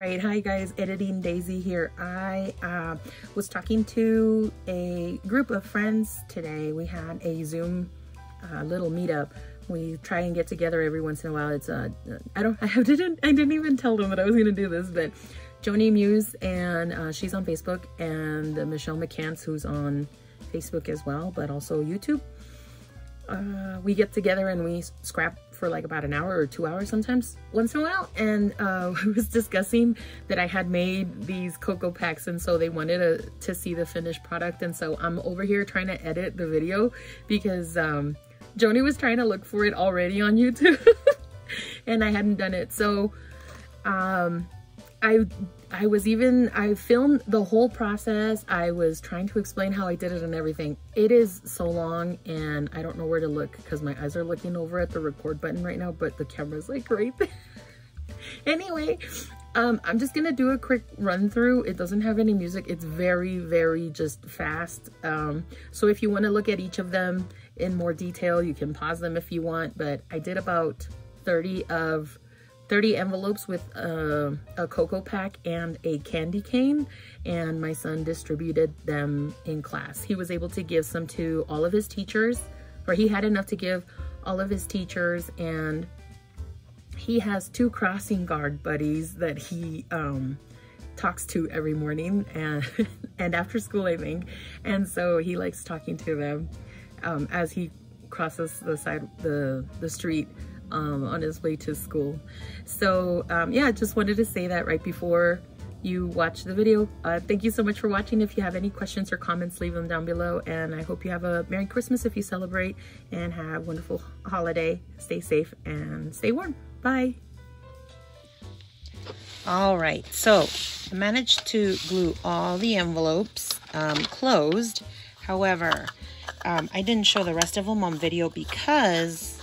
Right, hi guys, Editing Daisy here. I uh, was talking to a group of friends today. We had a Zoom uh, little meetup. We try and get together every once in a while. It's uh, I don't, I didn't, I didn't even tell them that I was gonna do this, but Joni Muse and uh, she's on Facebook, and Michelle McCants who's on Facebook as well, but also YouTube. Uh, we get together and we scrap for like about an hour or two hours sometimes once in a while. And uh, we was discussing that I had made these cocoa packs and so they wanted to, to see the finished product. And so I'm over here trying to edit the video because um, Joni was trying to look for it already on YouTube. And I hadn't done it. So um, I I was even, I filmed the whole process. I was trying to explain how I did it and everything. It is so long and I don't know where to look because my eyes are looking over at the record button right now, but the camera's like right there. anyway, um, I'm just gonna do a quick run through. It doesn't have any music. It's very, very just fast. Um, so if you wanna look at each of them in more detail, you can pause them if you want, but I did about 30 of 30 envelopes with a, a, cocoa pack and a candy cane and my son distributed them in class. He was able to give some to all of his teachers or he had enough to give all of his teachers and he has two crossing guard buddies that he um, talks to every morning and, and after school I think and so he likes talking to them um, as he crosses the side the the street um, on his way to school. So um, yeah, just wanted to say that right before you watch the video. Uh, thank you so much for watching. If you have any questions or comments, leave them down below. And I hope you have a Merry Christmas if you celebrate and have a wonderful holiday. Stay safe and stay warm. Bye. All right, so I managed to glue all the envelopes um, closed. However, um, I didn't show the rest of them on video because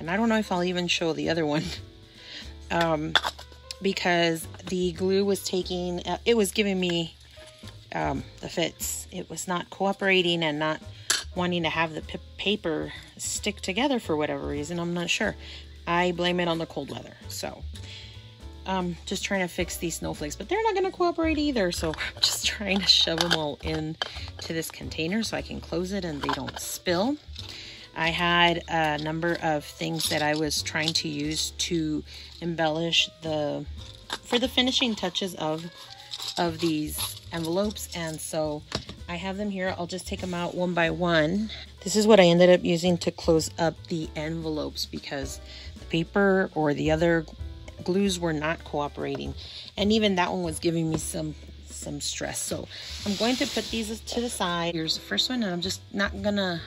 and I don't know if I'll even show the other one um, because the glue was taking, uh, it was giving me um, the fits. It was not cooperating and not wanting to have the paper stick together for whatever reason. I'm not sure. I blame it on the cold weather. So um, just trying to fix these snowflakes, but they're not going to cooperate either. So I'm just trying to shove them all in to this container so I can close it and they don't spill. I had a number of things that I was trying to use to embellish the for the finishing touches of of these envelopes. And so I have them here. I'll just take them out one by one. This is what I ended up using to close up the envelopes because the paper or the other glues were not cooperating. And even that one was giving me some some stress. So I'm going to put these to the side. Here's the first one and I'm just not gonna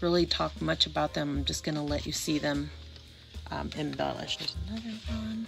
really talk much about them. I'm just going to let you see them um, embellished. There's another one.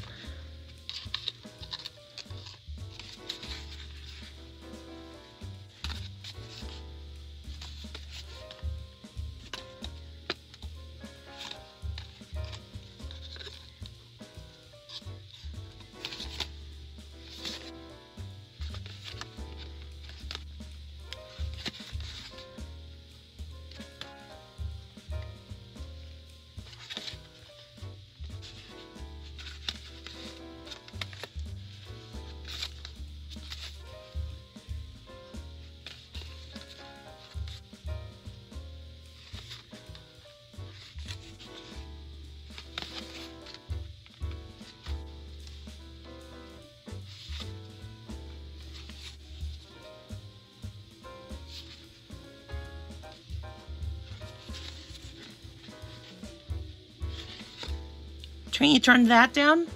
Can you turn that down?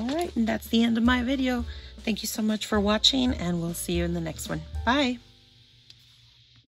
All right, and that's the end of my video. Thank you so much for watching, and we'll see you in the next one. Bye.